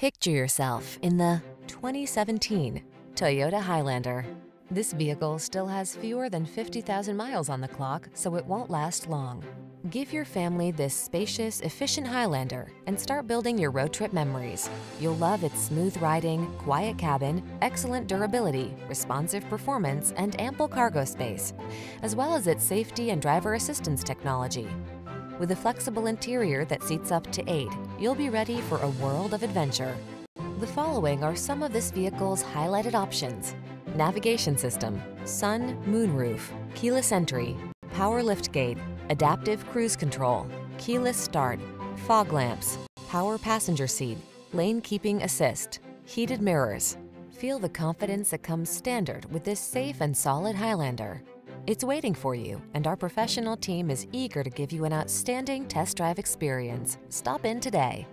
Picture yourself in the 2017 Toyota Highlander. This vehicle still has fewer than 50,000 miles on the clock, so it won't last long. Give your family this spacious, efficient Highlander and start building your road trip memories. You'll love its smooth riding, quiet cabin, excellent durability, responsive performance, and ample cargo space, as well as its safety and driver assistance technology. With a flexible interior that seats up to eight, you'll be ready for a world of adventure. The following are some of this vehicle's highlighted options. Navigation system, sun, moonroof, keyless entry, power liftgate, adaptive cruise control, keyless start, fog lamps, power passenger seat, lane keeping assist, heated mirrors. Feel the confidence that comes standard with this safe and solid Highlander. It's waiting for you, and our professional team is eager to give you an outstanding test drive experience. Stop in today.